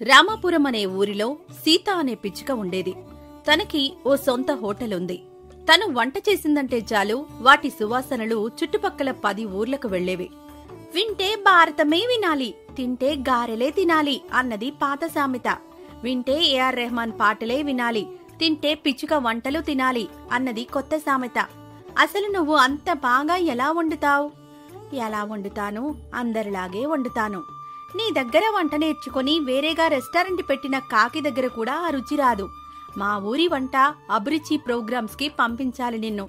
రామాపురం అనే ఊరిలో సీత అనే పిచ్చుక ఉండేది. తనకి ఓ సొంత హోటల్ ఉంది తను వంట చేసిందంటే చాలు వాటి సువాసనలు చుట్టుపక్కల పది ఊర్లకు వెళ్ళేవి వింటే భారతమే వినాలి తింటే గారెలే తినాలి అన్నది పాత సామెత. వింటే ఏఆర్ రెహమాన్ పాటలే వినాలి తింటే పిచ్చుక వంటలు తినాలి అన్నది కొత్త సామెత. అసలు నువ్వు అంత బాగా ఎలా వండుతావు? ఎలా వండుతాను? అందరిలాగే వండుతాను. నీ దగ్గర వంట నేర్చుకుని వేరేగా రెస్టారెంట్ పెట్టిన కాకి దగ్గర కూడా ఆ రుచి రాదు. మా ఊరి వంట అభిరుచి ప్రోగ్రామ్స్కి పంపించాలి నిన్ను.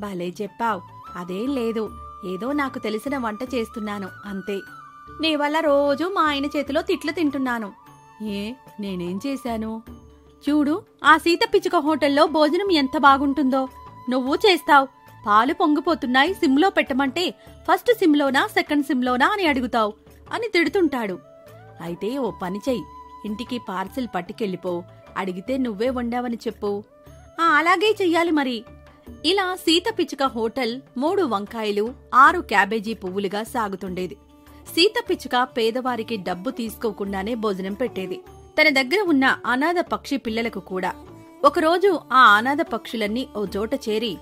భలే చెప్పావ్. అదేం లేదు. ఏదో నాకు తెలిసిన వంట చేస్తున్నాను. అంతే. నీ వల్ల రోజు మా ఆయన చేతిలో తిట్లు తింటున్నాను. ఏ నేనేం చేశాను? చూడు ఆ సీత పిచ్చుక హోటల్లో భోజనం ఎంత బాగుంటుందో. నువ్వు చేస్తావు. పాలు పొంగిపోతున్నాయి సిమ్లో పెట్టమంటే ఫస్ట్ సిమ్లోనా సెకండ్ సిమ్లోనా అని అడుగుతావు. అని తిడుతుంటాడు. అయితే ఓ పని చెయ్యి. ఇంటికి పార్సిల్ పట్టుకెళ్ళిపో. అడిగితే నువ్వే వండావని చెప్పు. అలాగే చెయ్యాలి మరి. ఇలా సీత పిచ్చుక హోటల్ మూడు వంకాయలు ఆరు క్యాబేజీ పువ్వులుగా సాగుతుండేది. సీత పిచ్చుక పేదవారికి డబ్బు తీసుకోకుండానే భోజనం పెట్టేది. తన దగ్గర ఉన్న అనాథ పక్షి పిల్లలకు కూడా. ఒకరోజు ఆ అనాథ పక్షులన్నీ ఓ చోట చేరి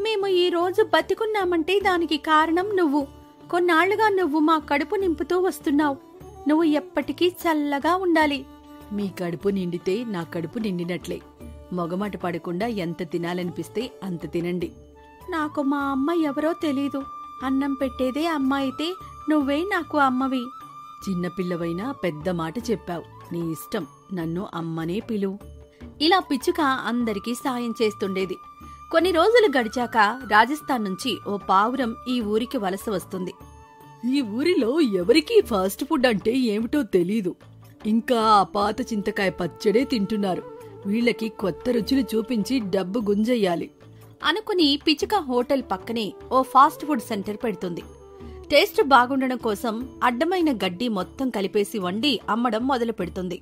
మేము ఈ రోజు బతికున్నామంటే దానికి కారణం నువ్వు. కొన్నాళ్ళుగా నువ్వు మా కడుపు నింపుతూ వస్తున్నావు. నువ్వు ఎప్పటికీ చల్లగా ఉండాలి. మీ కడుపు నిండితే నా కడుపు నిండినట్లే. మొగమాట పడకుండా ఎంత తినాలనిపిస్తే అంత తినండి. నాకు మా అమ్మ ఎవరో తెలీదు. అన్నం పెట్టేదే అమ్మ అయితే నువ్వే నాకు అమ్మవి. చిన్నపిల్లవైనా పెద్ద మాట చెప్పావు. నీ ఇష్టం. నన్ను అమ్మనే పిలువు. ఇలా పిచ్చుక అందరికీ సాయం చేస్తుండేది. కొన్ని రోజులు గడిచాక రాజస్థాన్ నుంచి ఓ పావురం ఈ ఊరికి వలస వస్తుంది. ఈ ఊరిలో ఎవరికీ ఫాస్ట్ ఫుడ్ అంటే ఏమిటో తెలీదు. ఇంకా ఆ పాత చింతకాయ పచ్చడే తింటున్నారు. వీళ్ళకి కొత్త రుచులు చూపించి డబ్బు గుంజెయ్యాలి అనుకుని పిచ్చుక హోటల్ పక్కనే ఓ ఫాస్ట్ ఫుడ్ సెంటర్ పెడుతుంది. టేస్ట్ బాగుండడం కోసం అడ్డమైన గడ్డి మొత్తం కలిపేసి వండి అమ్మడం మొదలు పెడుతుంది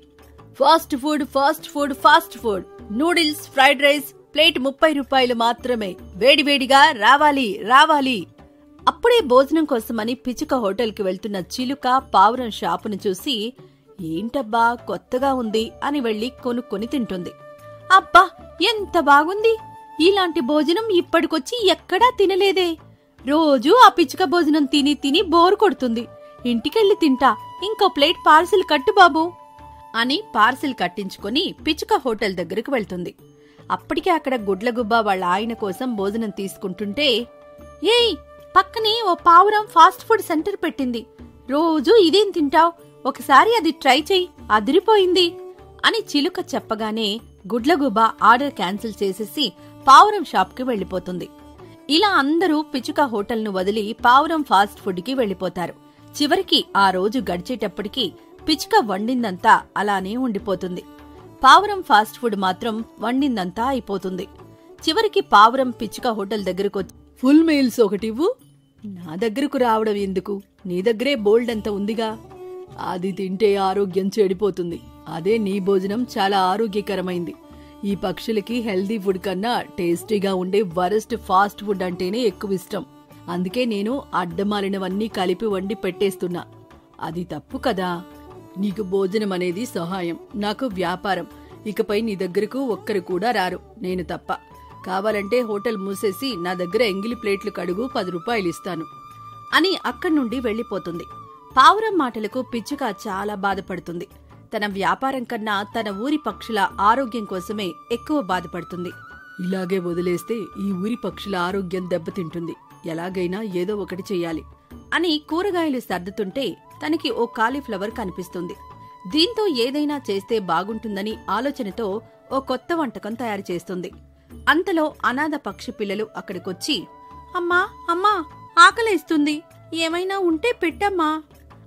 fast food fast food fast food. Noodles fried rice plate ముప్పై రూపాయలు మాత్రమే. వేడివేడిగా రావాలి రావాలి. అప్పుడే భోజనం కోసమని పిచ్చుక హోటల్కి వెళ్తున్న చిలుక పావురం షాపును చూసి ఏంటబ్బా కొత్తగా ఉంది అని వెళ్ళి కొనుక్కొని తింటుంది. అబ్బా ఎంత బాగుంది! ఇలాంటి భోజనం ఇప్పటికొచ్చి ఎక్కడా తినలేదే. రోజూ ఆ పిచ్చుక భోజనం తిని తిని బోరు కొడుతుంది. ఇంటికెళ్ళి తింటా. ఇంకో ప్లేట్ పార్సిల్ కట్టు బాబు అని పార్సిల్ కట్టించుకొని పిచ్చుక హోటల్ దగ్గరకు వెళ్తుంది. అప్పటికే అక్కడ గుడ్లగుబ్బ వాళ్ళ ఆయన కోసం భోజనం తీసుకుంటుంటే ఏయ్ పక్కనే ఓ పావురం ఫాస్ట్ ఫుడ్ సెంటర్ పెట్టింది. రోజూ ఇదేం తింటావు? ఒకసారి అది ట్రై చెయ్యి అదిరిపోయింది అని చిలుక చెప్పగానే గుడ్లగుబ్బ ఆర్డర్ క్యాన్సిల్ చేసేసి పావురం షాప్కి వెళ్ళిపోతుంది ఇలా అందరూ పిచ్చుక హోటల్ను వదిలి పావురం ఫాస్ట్ ఫుడ్కి వెళ్ళిపోతారు చివరికి ఆ రోజు గడిచేటప్పటికి పిచ్చుక వండిందంతా అలానే ఉండిపోతుంది. పావురం ఫాస్ట్ ఫుడ్ మాత్రం వండిందంతా అయిపోతుంది. చివరికి పావురం పిచ్చుక హోటల్ దగ్గరకు ఫుల్ మీల్స్ ఒకటివ్వు? నా దగ్గరకు రావడం ఎందుకు? నీ దగ్గరే బోల్డ్ అంత ఉందిగా? అది తింటే ఆరోగ్యం చెడిపోతుంది. అదే నీ భోజనం చాలా ఆరోగ్యకరమైంది. ఈ పక్షులకి హెల్దీ ఫుడ్ కన్నా టేస్టీగా ఉండే వరస్ట్ ఫాస్ట్ ఫుడ్ అంటేనే ఎక్కువ ఇష్టం. అందుకే నేను అడ్డమాలినవన్నీ కలిపి వండి పెట్టేస్తున్నా. అది తప్పు కదా? నీకు భోజనం అనేది సహాయం నాకు వ్యాపారం. ఇకపై నీ దగ్గరకు ఒక్కరు కూడా రారు నేను తప్ప. కావాలంటే హోటల్ మూసేసి నా దగ్గర ఎంగిలి ప్లేట్లు కడుగు పది రూపాయలు ఇస్తాను. అని అక్కడి నుండి వెళ్ళిపోతుంది పావురం మాటలకు పిచ్చుక చాలా బాధపడుతుంది. తన వ్యాపారం కన్నా తన ఊరి పక్షుల ఆరోగ్యం కోసమే ఎక్కువ బాధపడుతుంది. ఇలాగే వదిలేస్తే ఈ ఊరి పక్షుల ఆరోగ్యం దెబ్బతింటుంది. ఎలాగైనా ఏదో ఒకటి చెయ్యాలి. అని కూరగాయలు సర్దుతుంటే తనకి ఓ కాలీఫ్లవర్ కనిపిస్తుంది. దీంతో ఏదైనా చేస్తే బాగుంటుందని ఆలోచనతో ఓ కొత్త వంటకం తయారు చేస్తుంది. అంతలో అనాథ పక్షి పిల్లలు అక్కడికొచ్చి అమ్మా అమ్మా ఆకలేస్తుంది. ఏమైనా ఉంటే పెట్టమ్మా.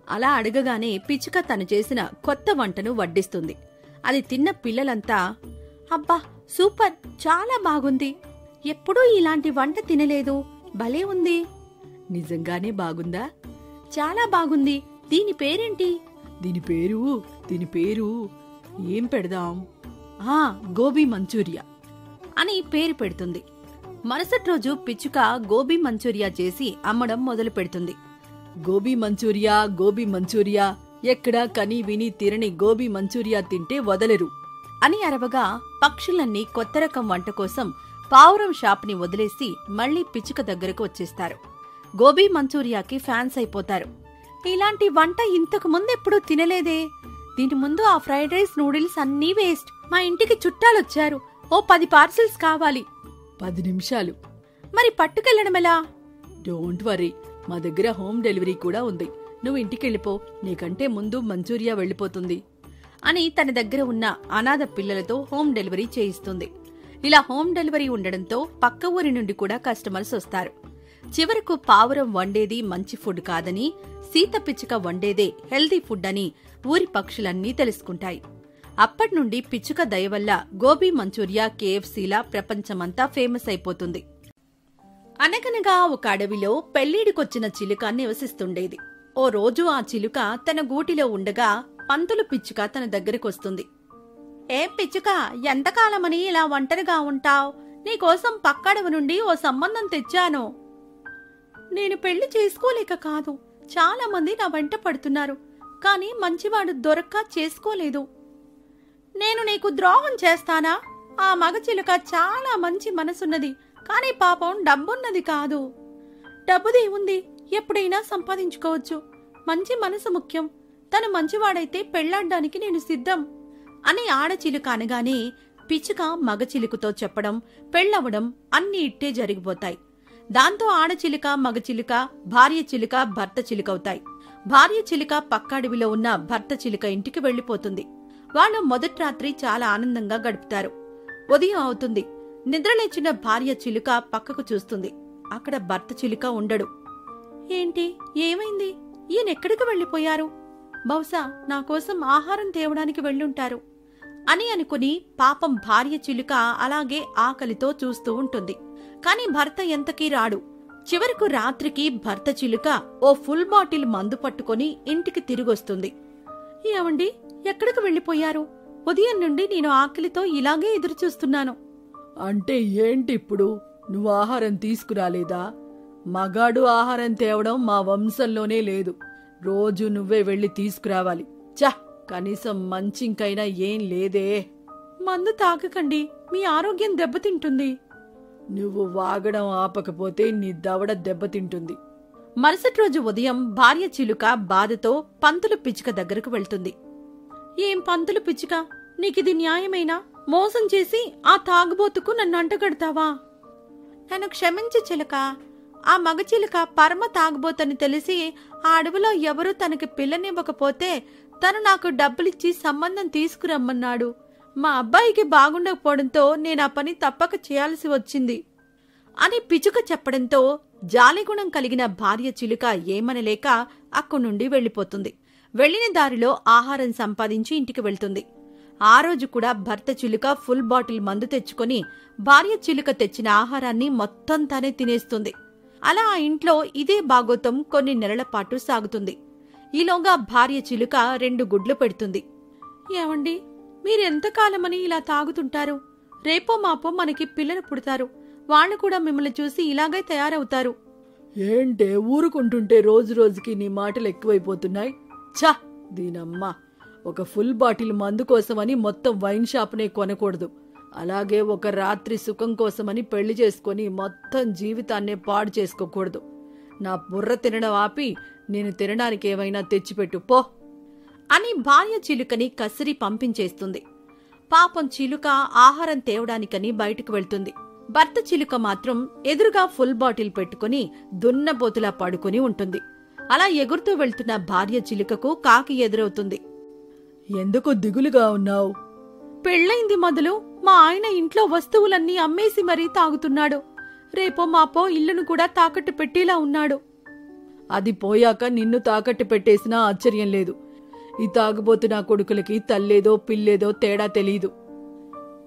అలా అడగగానే పిచ్చుక తను చేసిన కొత్త వంటను వడ్డిస్తుంది. అది తిన్న పిల్లలంతా అబ్బా సూపర్! చాలా బాగుంది. ఎప్పుడూ ఇలాంటి వంట తినలేదు. భలే ఉంది. నిజంగానే బాగుందా? చాలా బాగుంది. దీని పేరేంటి? దీని పేరు దీని పేరు ఏం పెడదాం? ఆ గోబీ మంచూరియా అని పేరు పెడుతుంది. మరుసటి రోజు పిచ్చుక గోబీ మంచూరియా చేసి అమ్మడం మొదలు పెడుతుంది. గోబీ మంచూరియా గోబీ మంచూరియా ఎక్కడా కని విని తిరని గోబీ మంచూరియా తింటే వదలరు అని అరవగా పక్షులన్నీ కొత్త రకం వంట కోసం పావురం షాప్ని వదిలేసి మళ్ళీ పిచ్చుక దగ్గరకు వచ్చేస్తారు. గోబీ మంచూరియాకి ఫ్యాన్స్ అయిపోతారు. ఇలాంటి వంట ఇంతకు ముందు ఎప్పుడూ తినలేదే. దీని ముందు ఆ ఫ్రైడ్ రైస్ నూడిల్స్ అన్నీ వేస్ట్. మా ఇంటికి చుట్టాలొచ్చారు. ఓ పది పార్సిల్స్ కావాలి. పది నిమిషాలు. మరి పట్టుకెళ్ళడమెలా డోంట్ వరీ. మా దగ్గర హోమ్ డెలివరీ కూడా ఉంది. నువ్వు ఇంటికెళ్ళిపో. నీకంటే ముందు మంచూరియా వెళ్ళిపోతుంది. అని తన దగ్గర ఉన్న అనాథ పిల్లలతో హోమ్ డెలివరీ చేయిస్తుంది. ఇలా హోమ్ డెలివరీ ఉండడంతో పక్క ఊరి నుండి కూడా కస్టమర్స్ వస్తారు. చివరకు పావురం వండేది మంచి ఫుడ్ కాదని సీత పిచ్చుక వండేదే హెల్దీ ఫుడ్ అని ఊరి పక్షులన్నీ తెలుసుకుంటాయి. అప్పటినుండి పిచ్చుక దయ వల్ల గోబీ మంచూరియా కేఎఫ్సీలా ప్రపంచమంతా ఫేమస్ అయిపోతుంది. అనగనగా ఒక అడవిలో పెళ్ళిడికొచ్చిన చిలుక నివసిస్తుండేది. ఓ రోజు ఆ చిలుక తన గూటిలో ఉండగా పంతులు పిచ్చుక తన దగ్గరకొస్తుంది. ఏ పిచ్చుక ఎంతకాలమని ఇలా ఒంటరిగా ఉంటావు? నీకోసం పక్కడవి నుండి ఓ సంబంధం తెచ్చాను. నేను పెళ్ళి చేసుకోలేక కాదు. చాలా మంది నా వెంట పడుతున్నారు కాని మంచివాడు దొరక్క చేసుకోలేదు. నేను నీకు ద్రోహం చేస్తానా? ఆ మగ చిలుక చాలా మంచి మనసున్నది కానీ పాపం డబ్బున్నది కాదు. డబ్బుది ఉంది ఎప్పుడైనా సంపాదించుకోవచ్చు. మంచి మనసు ముఖ్యం. తను మంచివాడైతే పెళ్ళాడ్డానికి నేను సిద్ధం అని ఆడచిలుక అనగానే పిచ్చుక మగచిలుకతో చెప్పడం పెళ్ళవడం అన్ని ఇట్టే జరిగిపోతాయి. దాంతో ఆడచిలుక మగచిలుక భార్య చిలుక భర్త చిలుకవుతాయి. భార్య చిలుక పక్కడవిలో ఉన్న భర్త చిలుక ఇంటికి వెళ్ళిపోతుంది వాళ్ళు మొదటి రాత్రి చాలా ఆనందంగా గడుపుతారు. ఉదయం అవుతుంది. నిద్రలేచిన భార్య చిలుక పక్కకు చూస్తుంది. అక్కడ భర్త చిలుక ఉండడు. ఏంటి? ఏమైంది? ఈయనెక్కడికి వెళ్ళిపోయారు బహుశా నా కోసం ఆహారం తేవడానికి వెళ్ళుంటారు. అని అనుకుని పాపం భార్య చిలుక అలాగే ఆకలితో చూస్తూ ఉంటుంది. కాని భర్త ఎంతకీ రాడు. చివరకు రాత్రికి భర్త చిలుక ఓ ఫుల్ బాటిల్ మందు పట్టుకొని ఇంటికి తిరిగొస్తుంది. ఏమండి ఎక్కడికి వెళ్ళిపోయారు? ఉదయం నుండి నేను ఆకలితో ఇలాగే ఎదురుచూస్తున్నాను. అంటే ఏంటి ఇప్పుడు నువ్వు ఆహారం తీసుకురాలేదా? మగాడు ఆహారం తేవడం మా వంశంలోనే లేదు. రోజు నువ్వే వెళ్ళి తీసుకురావాలి. చ కనీసం మంచింకైనా ఏం లేదే. మందు తాగకండి మీ ఆరోగ్యం దెబ్బతింటుంది. నువ్వు వాగడం ఆపకపోతే నీ దవడ దెబ్బతింటుంది. మరుసటి రోజు ఉదయం భార్య చిలుక బాధతో పంతులు పిచ్చుక దగ్గరకు వెళ్తుంది. ఏం పంతులు పిచ్చుక? నీకిది న్యాయమైనా? మోసం చేసి ఆ తాగుబోతుకు నన్ను అంటగడతావా? నన్ను క్షమించు చిలుక. ఆ మగ చిలుక పరమ తాగుబోతని తెలిసి ఆ అడవిలో ఎవరూ తనకి పిల్లనివ్వకపోతే తను నాకు డబ్బులిచ్చి సంబంధం తీసుకురమ్మన్నాడు. మా అబ్బాయికి బాగుండకపోవడంతో నేను ఆ పని తప్పక చేయాల్సి వచ్చింది అని పిచుక చెప్పడంతో జాలిగుణం కలిగిన భార్య చిలుక ఏమనలేక అక్కడి నుండి వెళ్ళిపోతుంది వెళ్ళిన దారిలో ఆహారం సంపాదించి ఇంటికి వెళ్తుంది. ఆ రోజు కూడా భర్త చిలుక ఫుల్ బాటిల్ మందు తెచ్చుకొని భార్య చిలుక తెచ్చిన ఆహారాన్ని మొత్తం తానే తినేస్తుంది. అలా ఆ ఇంట్లో ఇదే బాగోతం కొన్ని నెలల పాటు సాగుతుంది. ఈలోగా భార్య చిలుక రెండు గుడ్లు పెడుతుంది. ఏమండి మీరెంతకాలమని ఇలా తాగుతుంటారు? రేపో మాపో మనకి పిల్లలు పుడతారు. వాళ్ళు కూడా మిమ్మల్ని చూసి ఇలాగే తయారవుతారు. ఏంటే ఊరుకుంటుంటే రోజు రోజుకి నీ మాటలు ఎక్కువైపోతున్నాయి? ఛ దీనమ్మా ఒక ఫుల్ బాటిల్ మందు కోసమని మొత్తం వైన్ షాప్నే కొనకూడదు. అలాగే ఒక రాత్రి సుఖం కోసమని పెళ్ళి చేసుకొని మొత్తం జీవితాన్నే పాడు చేసుకోకూడదు. నా బుర్ర తినడం ఆపి నేను తినడానికి ఏమైనా తెచ్చిపెట్టు పో. అని భార్య చిలుకని కసిరి పంపించేస్తుంది. పాపం చిలుక ఆహారం తేవడానికని బయటకు వెళ్తుంది. భర్త చిలుక మాత్రం ఎదురుగా ఫుల్ బాటిల్ పెట్టుకుని దున్నపోతులా పడుకుని ఉంటుంది. అలా ఎగురుతూ వెళ్తున్న భార్య చిలుకకు కాకి ఎదురవుతుంది. ఎందుకు దిగులుగా ఉన్నావు? పెళ్ళైంది మొదలు మా ఆయన ఇంట్లో వస్తువులన్నీ అమ్మేసి మరీ తాగుతున్నాడు. రేపో మాపో ఇల్లును కూడా తాకట్టు పెట్టేలా ఉన్నాడు. అది పోయాక నిన్ను తాకట్టు పెట్టేసినా ఆశ్చర్యం లేదు. ఈ తాగుబోతు నా కొడుకులకి తల్లేదో పిల్లేదో తేడా తెలీదు.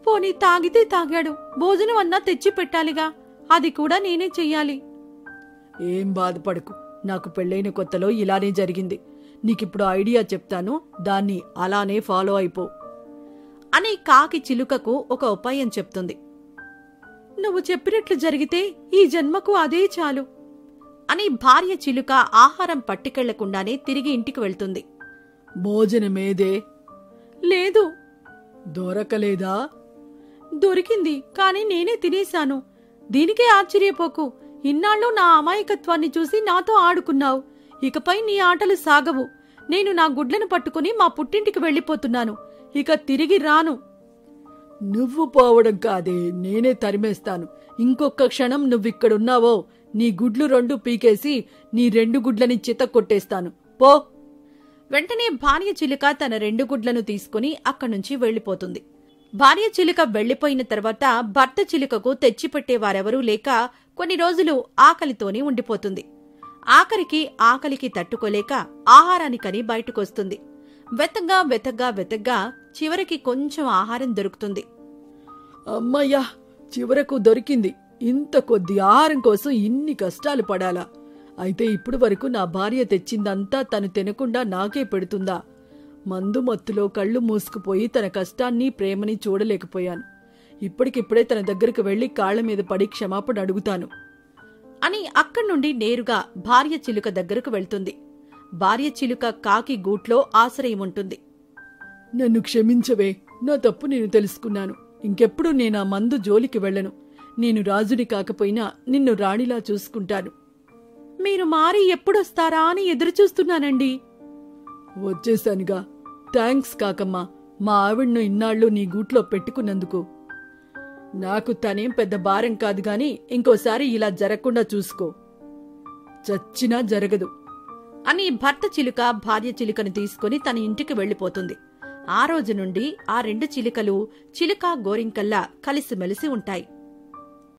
పోనీ తాగితే తాగాడు భోజనం అన్నా తెచ్చి పెట్టాలిగా అది కూడా నేనే చెయ్యాలి. ఏం బాధపడకు నాకు పెళ్ళైన కొత్తలో ఇలానే జరిగింది. నీకిప్పుడు ఐడియా చెప్తాను దాన్ని అలానే ఫాలో అయిపో. అని కాకి చిలుకకు ఒక ఉపాయం చెప్తుంది. నువ్వు చెప్పినట్లు జరిగితే ఈ జన్మకు అదే చాలు. అని భార్య చిలుక ఆహారం పట్టుకెళ్ళకుండానే తిరిగి ఇంటికి వెళ్తుంది. భోజనమేదే? లేదు. దొరకలేదా? దొరికింది కానీ నేనే తినేశాను. దీనికే ఆశ్చర్యపోకు. ఇన్నాళ్ళు నా అమాయకత్వాన్ని చూసి నాతో ఆడుకున్నావు. ఇకపై నీ ఆటలు సాగవు. నేను నా గుడ్లను పట్టుకుని మా పుట్టింటికి వెళ్ళిపోతున్నాను. ఇక తిరిగి రాను. నువ్వు పోవడం కాదే నేనే తరిమేస్తాను. ఇంకొక క్షణం నువ్విక్కడున్నావో నీ గుడ్లు రెండు పీకేసి నీ రెండు గుడ్లని చిత కొట్టేస్తాను. పో. వెంటనే భార్య చిలుక తన రెండు గుడ్లను తీసుకుని అక్కడ్నుంచి వెళ్ళిపోతుంది భార్య చిలుక వెళ్ళిపోయిన తర్వాత భర్త చిలుకకు తెచ్చిపెట్టేవారెవరూ లేక కొన్ని రోజులు ఆకలితోనే ఉండిపోతుంది. ఆఖరికి ఆకలికి తట్టుకోలేక ఆహారానికని బయటకొస్తుంది. వెతగ్గా వెతగ్గా వెతగ్గా చివరికి కొంచెం ఆహారం దొరుకుతుంది. అమ్మయ్యా చివరకు దొరికింది. ఇంత కొద్ది ఆహారం కోసం ఇన్ని కష్టాలు పడాలా? అయితే ఇప్పుడు వరకు నా భార్య తెచ్చిందంతా తను తినకుండా నాకే పెడుతుందా? మందు మత్తులో కళ్ళు మూసుకుపోయి తన కష్టాన్ని ప్రేమని చూడలేకపోయాను. ఇప్పటికిప్పుడే తన దగ్గరకు వెళ్ళి కాళ్ళ మీద పడి క్షమాపణ అడుగుతాను. అని అక్కడి నుండి నేరుగా భార్య చిలుక దగ్గరకు వెళ్తుంది. భార్య చిలుక కాకి గూట్లో ఆశ్రయం ఉంటుంది. నన్ను క్షమించవే నా తప్పు నేను తెలుసుకున్నాను. ఇంకెప్పుడు నేను ఆ మందు జోలికి వెళ్ళను. నేను రాజుని కాకపోయినా నిన్ను రాణిలా చూసుకుంటాను. మీరు మారి ఎప్పుడొస్తారా అని ఎదురుచూస్తున్నానండి. వచ్చేశానుగా. థ్యాంక్స్ కాకమ్మా. మా ఆవిడ్ను ఇన్నాళ్ళు నీ గూట్లో పెట్టుకున్నందుకు. నాకు తనేం పెద్ద భారం కాదు గాని ఇంకోసారి ఇలా జరగకుండా చూసుకో. చచ్చినా జరగదు. అని భర్త చిలుక భార్య చిలుకను తీసుకుని తన ఇంటికి వెళ్ళిపోతుంది ఆ రోజు నుండి ఆ రెండు చిలుకలు చిలుక గోరింకల్లా కలిసిమెలిసి ఉంటాయి.